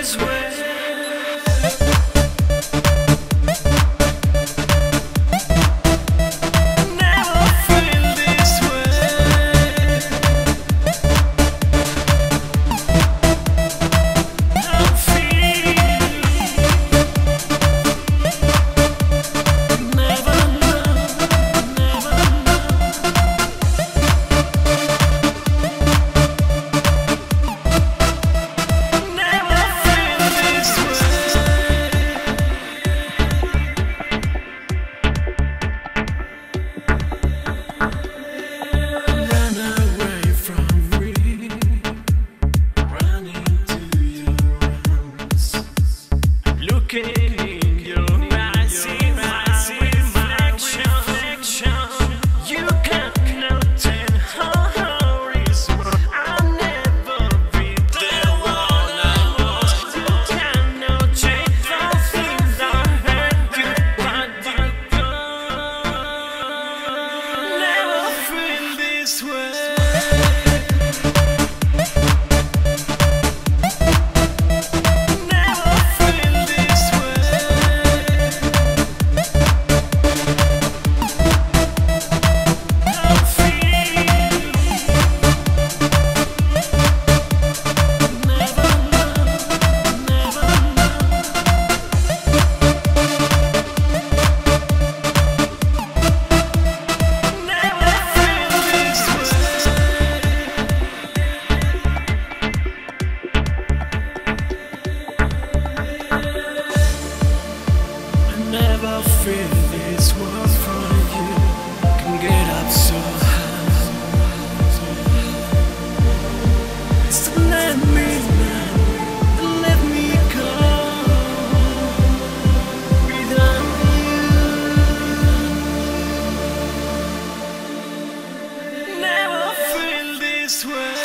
this way. never this can get up so high. So let me let me go without you. Never feel this world.